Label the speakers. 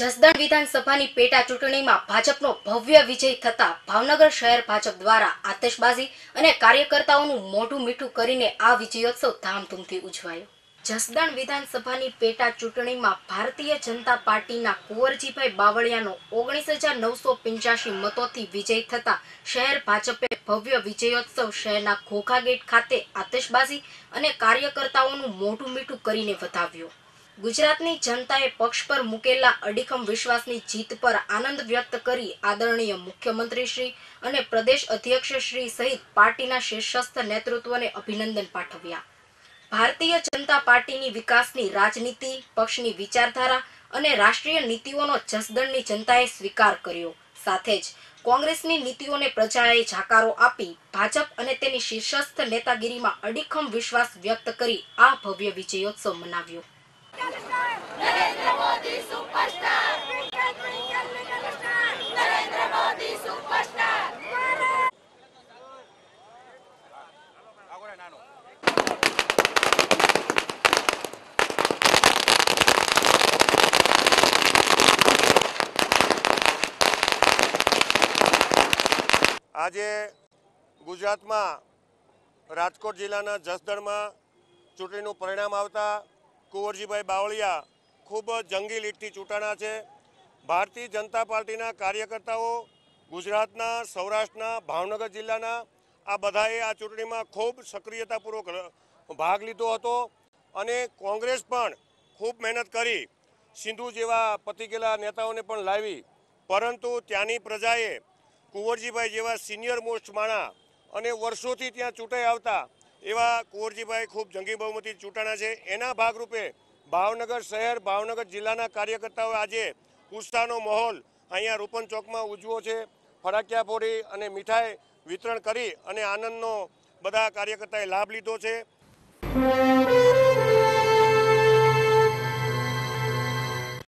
Speaker 1: જસદણ વિધાનસભાની પેટા ચૂંટણીમાં ભાજપનો ભવ્ય વિજય થતા ભાવનગર શહેર ભાજપ દ્વારા આતશબાજી અને કાર્યકર્તાઓનું મોઢું મીઠું કરીને આ વિજયોત્સવ ધામધૂમથી ઉજવાયો. જસદણ વિધાનસભાની પેટા ચૂંટણીમાં ભારતીય જનતા પાર્ટીના કુંવરજીભાઈ બાવળિયાનો ઓગણીસ હજાર નવસો પંચ્યાસી મતોથી વિજય થતા શહેર ભાજપે ભવ્ય વિજયોત્સવ શહેરના ઘોઘા ગેટ ખાતે આતશબાજી અને કાર્યકર્તાઓનું મોઢું મીઠું કરીને વધાવ્યો. ગુજરાતની જનતાએ પક્ષ પર મૂકેલા અડીખમ વિશ્વાસની જીત પર આનંદ વ્યક્ત કરી આદરણીય મુખ્યમંત્રી શ્રી અને પ્રદેશ અધ્યક્ષ શ્રી સહિત પાર્ટીના શીર્ષસ્થ નેતૃત્વને અભિનંદન પાઠવ્યા. ભારતીય જનતા પાર્ટીની વિકાસની રાજનીતિ, પક્ષની વિચારધારા અને રાષ્ટ્રીય નીતિઓનો જસદણની જનતાએ સ્વીકાર કર્યો. સાથે જ કોંગ્રેસની નીતિઓને પ્રજાએ જાકારો આપી ભાજપ અને તેની શીર્ષસ્થ નેતાગીરીમાં અડીખમ વિશ્વાસ વ્યક્ત કરી આ ભવ્ય વિજયોત્સવ મનાવ્યો.
Speaker 2: આજે ગુજરાતમાં રાજકોટ જિલ્લાના જસદણમાં ચૂંટણીનું પરિણામ આવતા કુંવરજીભાઈ બાવળિયા ખૂબ જંગી લીટથી ચૂંટાણા છે. ભારતીય જનતા પાર્ટીના કાર્યકર્તાઓ, ગુજરાતના, સૌરાષ્ટ્રના, ભાવનગર જિલ્લાના, આ બધાએ આ ચૂંટણીમાં ખૂબ સક્રિયતાપૂર્વક ભાગ લીધો હતો અને કોંગ્રેસ પણ ખૂબ મહેનત કરી, સિંધુ જેવા પતિકેલા નેતાઓને પણ લાવી. પરંતુ ત્યાંની પ્રજાએ કુંવરજીભાઈ જેવા સિનિયર મોસ્ટ માણા અને વર્ષોથી ત્યાં ચૂંટાઈ આવતા એવા કુંવરજીભાઈ ખૂબ જંગી બહુમતી ચૂંટાણા છે. એના ભાગરૂપે ભાવનગર શહેર, ભાવનગર જિલ્લાના કાર્યકર્તાઓ આજે ઉત્સાહનો માહોલ અહીંયા રૂપન ચોકમાં ઉજવો છે. ફટાકિયા ફોડી અને મીઠાઈ વિતરણ કરી અને આનંદનો બધા કાર્યકર્તાએ લાભ લીધો છે.